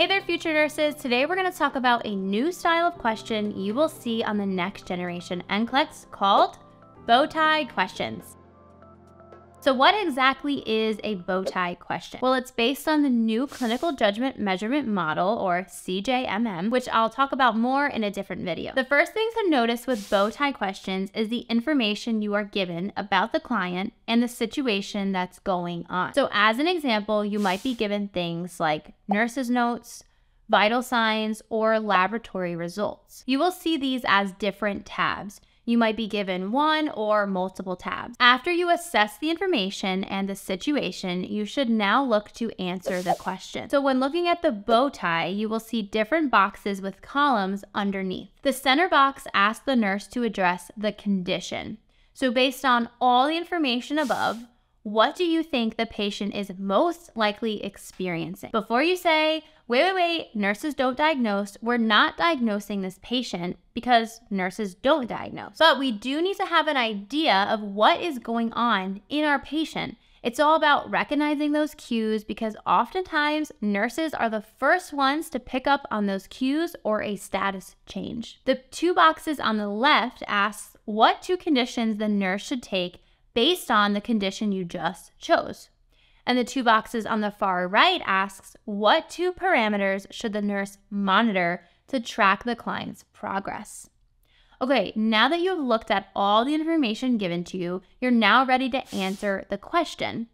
Hey there, future nurses. Today we're going to talk about a new style of question you will see on the next generation NCLEX called bow tie questions. So, what exactly is a bow tie question? Well, it's based on the new clinical judgment measurement model, or CJMM, which I'll talk about more in a different video. The first thing to notice with bow tie questions is the information you are given about the client and the situation that's going on. So, as an example, you might be given things like nurse's notes, vital signs, or laboratory results. You will see these as different tabs. You might be given one or multiple tabs. After you assess the information and the situation, you should now look to answer the question. So when looking at the bow tie, you will see different boxes with columns underneath. The center box asks the nurse to address the condition. So based on all the information above, what do you think the patient is most likely experiencing? Before you say, wait, wait, wait, nurses don't diagnose, we're not diagnosing this patient because nurses don't diagnose. But we do need to have an idea of what is going on in our patient. It's all about recognizing those cues because oftentimes nurses are the first ones to pick up on those cues or a status change. The two boxes on the left asks what two conditions the nurse should take based on the condition you just chose. And the two boxes on the far right asks what two parameters should the nurse monitor to track the client's progress. Okay, now that you've looked at all the information given to you, you're now ready to answer the question.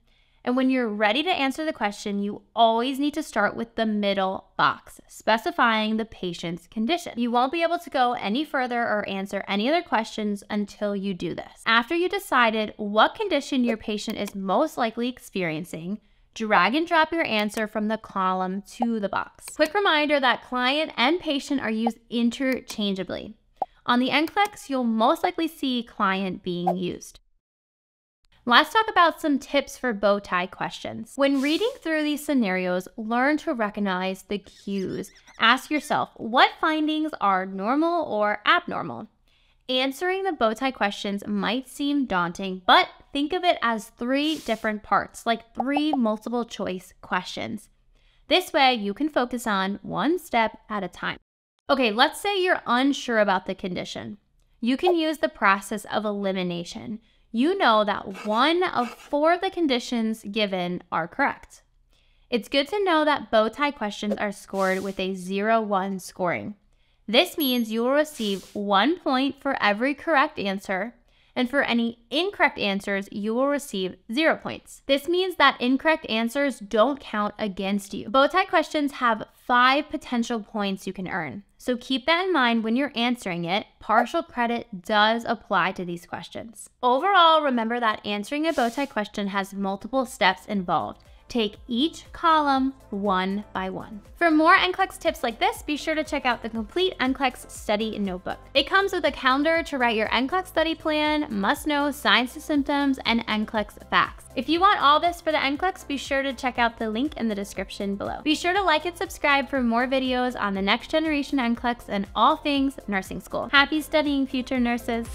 And when you're ready to answer the question, you always need to start with the middle box, specifying the patient's condition. You won't be able to go any further or answer any other questions until you do this. After you decided what condition your patient is most likely experiencing, drag and drop your answer from the column to the box. Quick reminder that client and patient are used interchangeably. On the NCLEX, you'll most likely see client being used. Let's talk about some tips for bow tie questions. When reading through these scenarios, learn to recognize the cues. Ask yourself what findings are normal or abnormal. Answering the bow tie questions might seem daunting, but think of it as three different parts, like three multiple choice questions. This way, you can focus on one step at a time. Okay, let's say you're unsure about the condition. You can use the process of elimination you know that one of four of the conditions given are correct. It's good to know that bow tie questions are scored with a 0 1 scoring. This means you will receive one point for every correct answer and for any incorrect answers, you will receive zero points. This means that incorrect answers don't count against you. Bow tie questions have five potential points you can earn. So keep that in mind when you're answering it. Partial credit does apply to these questions. Overall, remember that answering a bow tie question has multiple steps involved. Take each column one by one. For more NCLEX tips like this, be sure to check out the complete NCLEX study notebook. It comes with a calendar to write your NCLEX study plan, must know signs and symptoms, and NCLEX facts. If you want all this for the NCLEX, be sure to check out the link in the description below. Be sure to like and subscribe for more videos on the next generation NCLEX and all things nursing school. Happy studying, future nurses!